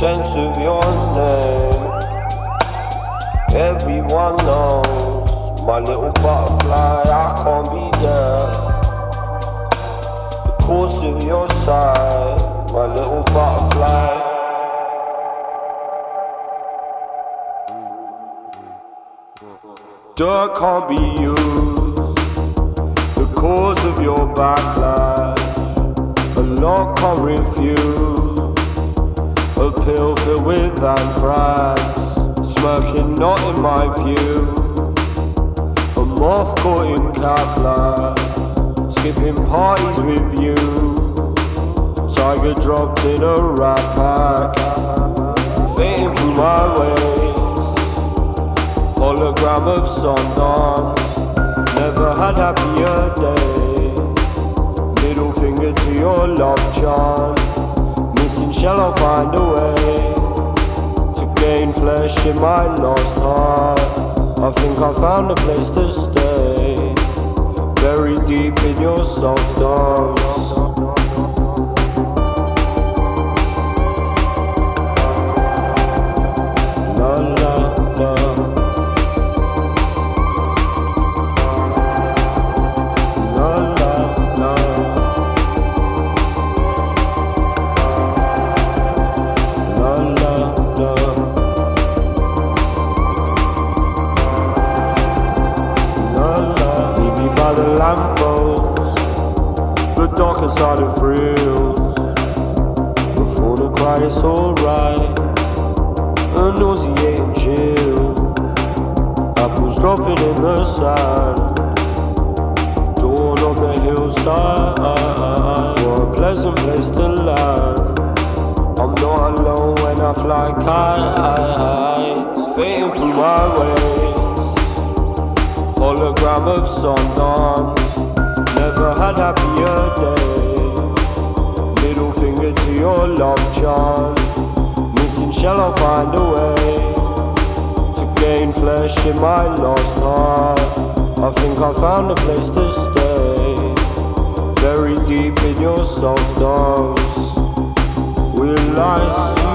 sense of your name. Everyone knows my little butterfly, I can't be there. The course of your side, my little butterfly. Dirt can't be used, the cause of your backlash. A lot can't refuse a pill filled with anthrax. Smirking not in my view, a moth caught in cat Skipping parties with you, tiger dropped in a rat pack. Fading through my way hologram of Sondon. Never had happier day. Middle finger to your love charm. Shall I find a way to gain flesh in my lost heart? I think I found a place to stay. Very deep in your soft arms. By the lamppost, the darker side of thrills. Before the cry is alright, a nauseating chill. Apples dropping in the sand dawn on the hillside. What a pleasant place to land. I'm not alone when I fly kites, fading through my way. Hologram of Sondon, never had happier day. Middle finger to your love charm, missing shall I find a way to gain flesh in my lost heart. I think I found a place to stay, very deep in your soft arms. Will I see?